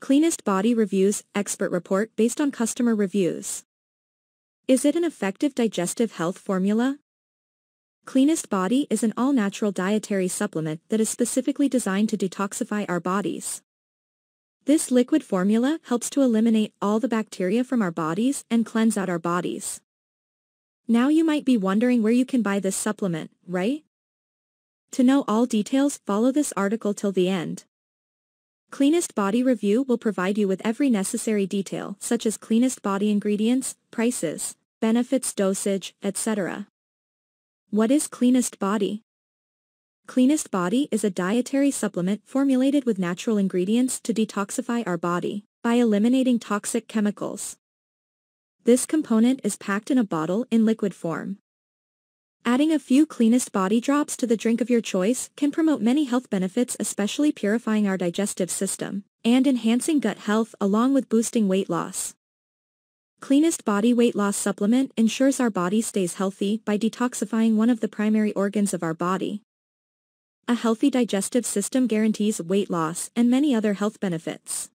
Cleanest Body Reviews Expert Report based on customer reviews. Is it an effective digestive health formula? Cleanest Body is an all-natural dietary supplement that is specifically designed to detoxify our bodies. This liquid formula helps to eliminate all the bacteria from our bodies and cleanse out our bodies. Now you might be wondering where you can buy this supplement, right? To know all details follow this article till the end. Cleanest Body Review will provide you with every necessary detail such as cleanest body ingredients, prices, benefits dosage, etc. What is Cleanest Body? Cleanest Body is a dietary supplement formulated with natural ingredients to detoxify our body by eliminating toxic chemicals. This component is packed in a bottle in liquid form. Adding a few cleanest body drops to the drink of your choice can promote many health benefits especially purifying our digestive system, and enhancing gut health along with boosting weight loss. Cleanest Body Weight Loss Supplement ensures our body stays healthy by detoxifying one of the primary organs of our body. A healthy digestive system guarantees weight loss and many other health benefits.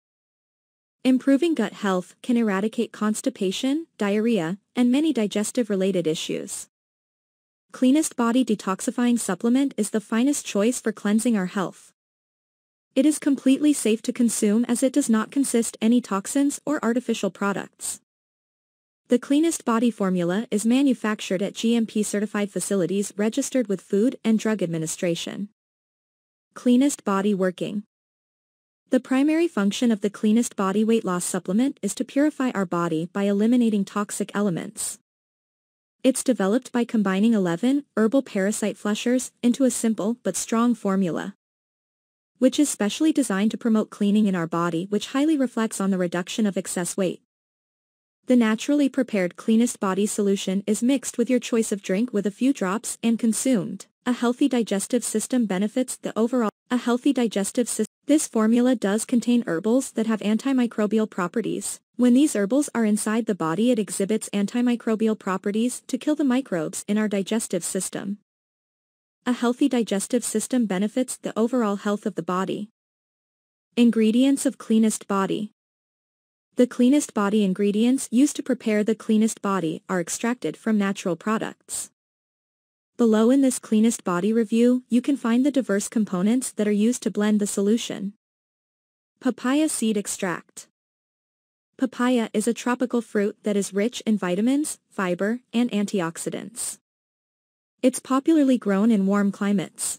Improving gut health can eradicate constipation, diarrhea, and many digestive-related issues. Cleanest Body Detoxifying Supplement is the finest choice for cleansing our health. It is completely safe to consume as it does not consist any toxins or artificial products. The Cleanest Body formula is manufactured at GMP-certified facilities registered with Food and Drug Administration. Cleanest Body Working The primary function of the Cleanest Body Weight Loss Supplement is to purify our body by eliminating toxic elements. It's developed by combining 11 herbal parasite flushers into a simple but strong formula, which is specially designed to promote cleaning in our body which highly reflects on the reduction of excess weight. The naturally prepared cleanest body solution is mixed with your choice of drink with a few drops and consumed. A healthy digestive system benefits the overall. A healthy digestive system. This formula does contain herbals that have antimicrobial properties, when these herbals are inside the body it exhibits antimicrobial properties to kill the microbes in our digestive system. A healthy digestive system benefits the overall health of the body. Ingredients of Cleanest Body The cleanest body ingredients used to prepare the cleanest body are extracted from natural products. Below in this cleanest body review, you can find the diverse components that are used to blend the solution. Papaya seed extract. Papaya is a tropical fruit that is rich in vitamins, fiber, and antioxidants. It's popularly grown in warm climates.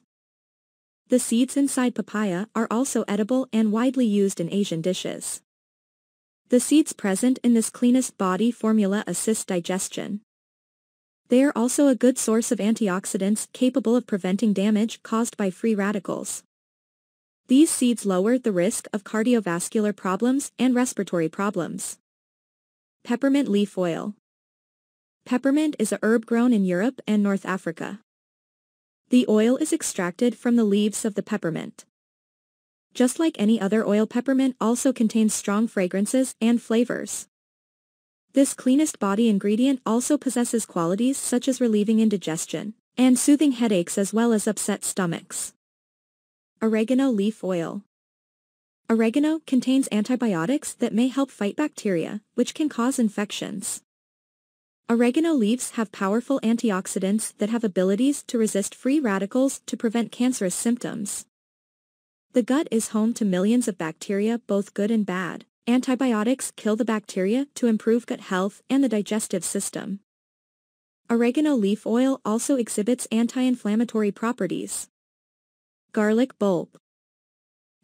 The seeds inside papaya are also edible and widely used in Asian dishes. The seeds present in this cleanest body formula assist digestion. They are also a good source of antioxidants capable of preventing damage caused by free radicals. These seeds lower the risk of cardiovascular problems and respiratory problems. Peppermint leaf oil. Peppermint is a herb grown in Europe and North Africa. The oil is extracted from the leaves of the peppermint. Just like any other oil peppermint also contains strong fragrances and flavors. This cleanest body ingredient also possesses qualities such as relieving indigestion and soothing headaches as well as upset stomachs. Oregano leaf oil. Oregano contains antibiotics that may help fight bacteria, which can cause infections. Oregano leaves have powerful antioxidants that have abilities to resist free radicals to prevent cancerous symptoms. The gut is home to millions of bacteria both good and bad. Antibiotics kill the bacteria to improve gut health and the digestive system. Oregano leaf oil also exhibits anti-inflammatory properties. Garlic bulb.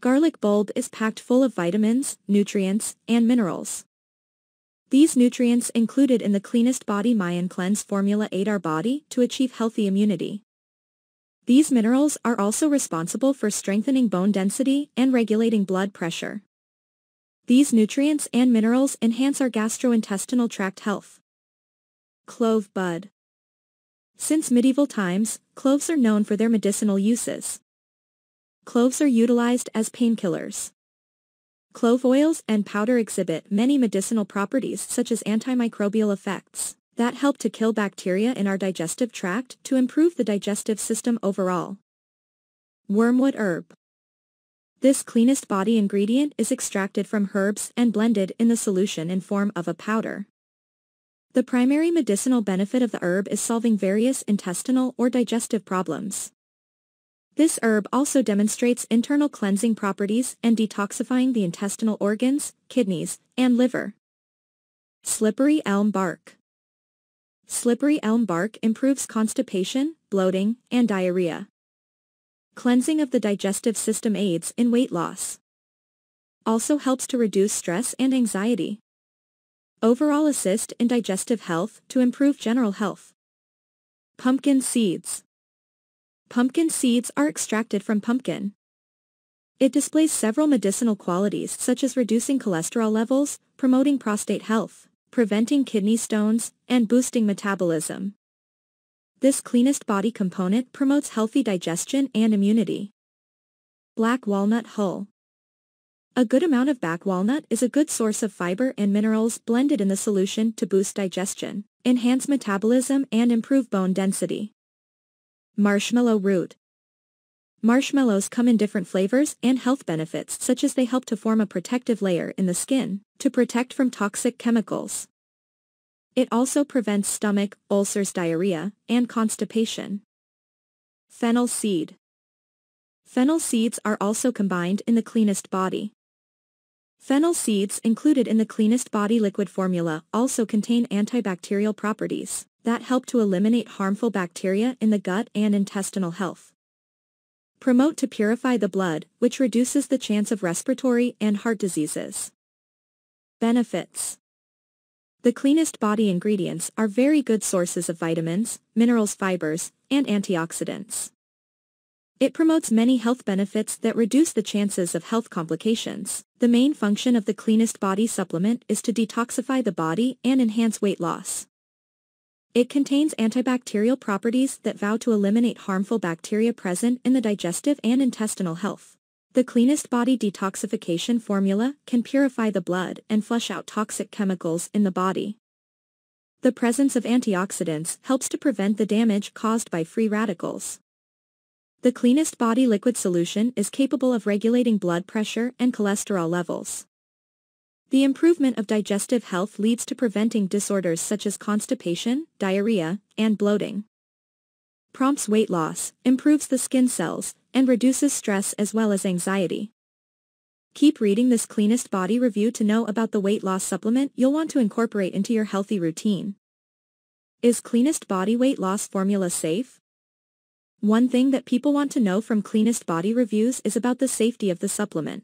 Garlic bulb is packed full of vitamins, nutrients, and minerals. These nutrients included in the cleanest body Mayan cleanse formula aid our body to achieve healthy immunity. These minerals are also responsible for strengthening bone density and regulating blood pressure. These nutrients and minerals enhance our gastrointestinal tract health. Clove bud. Since medieval times, cloves are known for their medicinal uses. Cloves are utilized as painkillers. Clove oils and powder exhibit many medicinal properties such as antimicrobial effects that help to kill bacteria in our digestive tract to improve the digestive system overall. Wormwood herb. This cleanest body ingredient is extracted from herbs and blended in the solution in form of a powder. The primary medicinal benefit of the herb is solving various intestinal or digestive problems. This herb also demonstrates internal cleansing properties and detoxifying the intestinal organs, kidneys, and liver. Slippery elm bark. Slippery elm bark improves constipation, bloating, and diarrhea. Cleansing of the digestive system aids in weight loss. Also helps to reduce stress and anxiety. Overall assist in digestive health to improve general health. Pumpkin seeds. Pumpkin seeds are extracted from pumpkin. It displays several medicinal qualities such as reducing cholesterol levels, promoting prostate health, preventing kidney stones, and boosting metabolism. This cleanest body component promotes healthy digestion and immunity. Black walnut hull. A good amount of black walnut is a good source of fiber and minerals blended in the solution to boost digestion, enhance metabolism and improve bone density. Marshmallow root. Marshmallows come in different flavors and health benefits such as they help to form a protective layer in the skin, to protect from toxic chemicals. It also prevents stomach, ulcers diarrhea, and constipation. Fennel seed. Fennel seeds are also combined in the cleanest body. Fennel seeds included in the cleanest body liquid formula also contain antibacterial properties that help to eliminate harmful bacteria in the gut and intestinal health. Promote to purify the blood, which reduces the chance of respiratory and heart diseases. Benefits The cleanest body ingredients are very good sources of vitamins, minerals fibers, and antioxidants. It promotes many health benefits that reduce the chances of health complications. The main function of the cleanest body supplement is to detoxify the body and enhance weight loss. It contains antibacterial properties that vow to eliminate harmful bacteria present in the digestive and intestinal health. The cleanest body detoxification formula can purify the blood and flush out toxic chemicals in the body. The presence of antioxidants helps to prevent the damage caused by free radicals. The cleanest body liquid solution is capable of regulating blood pressure and cholesterol levels. The improvement of digestive health leads to preventing disorders such as constipation, diarrhea, and bloating. Prompts weight loss, improves the skin cells, and reduces stress as well as anxiety. Keep reading this cleanest body review to know about the weight loss supplement you'll want to incorporate into your healthy routine. Is cleanest body weight loss formula safe? One thing that people want to know from Cleanest Body reviews is about the safety of the supplement.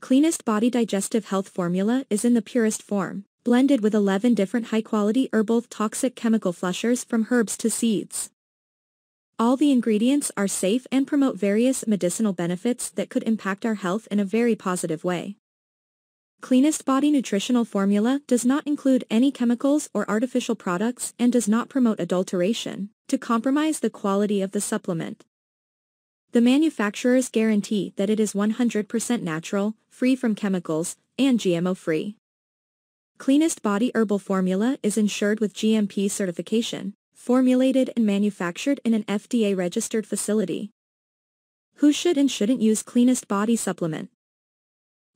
Cleanest Body Digestive Health Formula is in the purest form, blended with 11 different high-quality herbal toxic chemical flushers from herbs to seeds. All the ingredients are safe and promote various medicinal benefits that could impact our health in a very positive way. Cleanest Body Nutritional Formula does not include any chemicals or artificial products and does not promote adulteration, to compromise the quality of the supplement. The manufacturers guarantee that it is 100% natural, free from chemicals, and GMO-free. Cleanest Body Herbal Formula is insured with GMP certification, formulated and manufactured in an FDA-registered facility. Who should and shouldn't use Cleanest Body Supplement?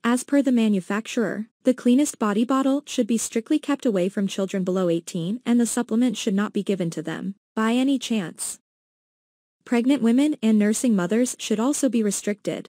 As per the manufacturer, the cleanest body bottle should be strictly kept away from children below 18 and the supplement should not be given to them, by any chance. Pregnant women and nursing mothers should also be restricted.